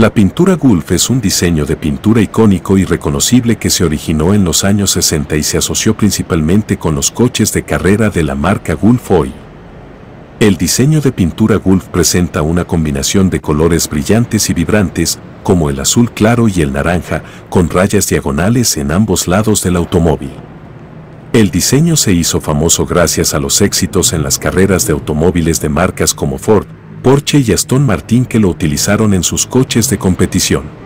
La pintura Gulf es un diseño de pintura icónico y reconocible que se originó en los años 60 y se asoció principalmente con los coches de carrera de la marca Gulf hoy. El diseño de pintura Gulf presenta una combinación de colores brillantes y vibrantes, como el azul claro y el naranja, con rayas diagonales en ambos lados del automóvil. El diseño se hizo famoso gracias a los éxitos en las carreras de automóviles de marcas como Ford, Porsche y Aston Martin que lo utilizaron en sus coches de competición.